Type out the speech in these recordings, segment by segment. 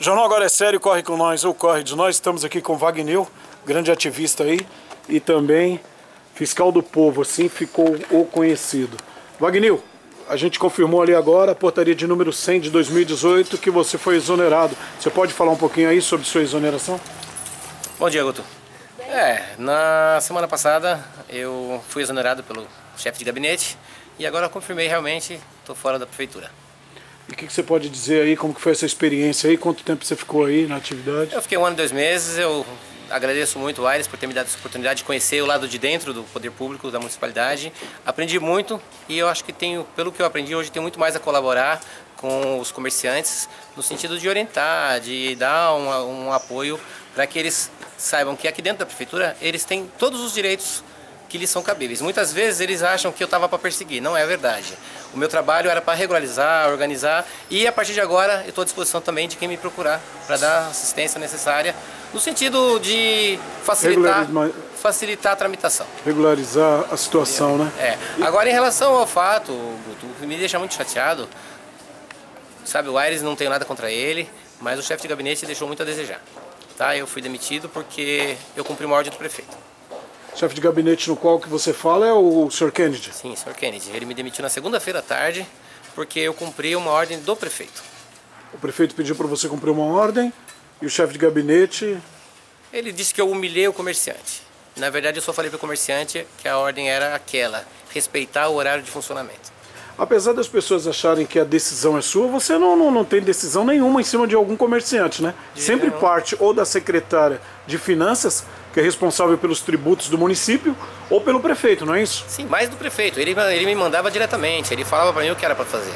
Jornal Agora é Sério, corre com nós ou corre de nós. Estamos aqui com Wagner, grande ativista aí, e também fiscal do povo, assim ficou o conhecido. Wagner, a gente confirmou ali agora a portaria de número 100 de 2018 que você foi exonerado. Você pode falar um pouquinho aí sobre sua exoneração? Bom dia, Guto. É, na semana passada eu fui exonerado pelo chefe de gabinete e agora confirmei realmente, estou fora da prefeitura. E o que, que, você pode dizer aí, como que foi essa experiência aí, quanto tempo você ficou aí na atividade? Eu fiquei um ano e dois meses, eu agradeço muito o Aires por ter me dado essa oportunidade de conhecer o lado de dentro do poder público da municipalidade. Aprendi muito e eu acho que tenho, pelo que eu aprendi hoje, tenho muito mais a colaborar com os comerciantes no sentido de orientar, de dar um, um apoio para que eles saibam que aqui dentro da prefeitura eles têm todos os direitos que lhes são cabíveis. Muitas vezes eles acham que eu estava para perseguir, não é verdade. O meu trabalho era para regularizar, organizar e a partir de agora eu estou à disposição também de quem me procurar para dar assistência necessária no sentido de facilitar, facilitar a tramitação. Regularizar a situação, né? É. Agora em relação ao fato, Guto, me deixa muito chateado, sabe, o Aires não tenho nada contra ele, mas o chefe de gabinete deixou muito a desejar. Tá? Eu fui demitido porque eu cumpri uma ordem do prefeito chefe de gabinete no qual que você fala é o Sr. Kennedy? Sim, o Sr. Kennedy. Ele me demitiu na segunda-feira à tarde porque eu cumpri uma ordem do prefeito. O prefeito pediu para você cumprir uma ordem e o chefe de gabinete... Ele disse que eu humilhei o comerciante. Na verdade, eu só falei para o comerciante que a ordem era aquela, respeitar o horário de funcionamento. Apesar das pessoas acharem que a decisão é sua, você não, não, não tem decisão nenhuma em cima de algum comerciante, né? De Sempre não. parte ou da secretária de finanças que é responsável pelos tributos do município, ou pelo prefeito, não é isso? Sim, mais do prefeito. Ele, ele me mandava diretamente, ele falava para mim o que era para fazer.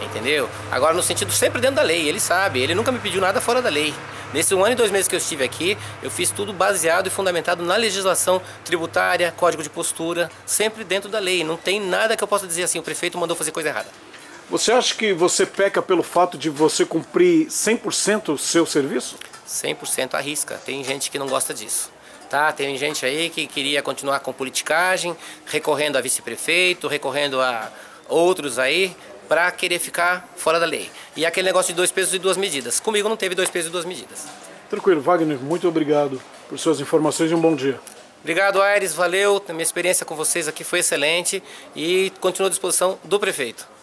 Entendeu? Agora, no sentido sempre dentro da lei, ele sabe, ele nunca me pediu nada fora da lei. Nesse um ano e dois meses que eu estive aqui, eu fiz tudo baseado e fundamentado na legislação tributária, código de postura, sempre dentro da lei. Não tem nada que eu possa dizer assim, o prefeito mandou fazer coisa errada. Você acha que você peca pelo fato de você cumprir 100% o seu serviço? 100% à risca. Tem gente que não gosta disso. Tá? Tem gente aí que queria continuar com politicagem, recorrendo a vice-prefeito, recorrendo a outros aí, para querer ficar fora da lei. E aquele negócio de dois pesos e duas medidas. Comigo não teve dois pesos e duas medidas. Tranquilo, Wagner, muito obrigado por suas informações e um bom dia. Obrigado, Aires, valeu. Minha experiência com vocês aqui foi excelente e continuo à disposição do prefeito.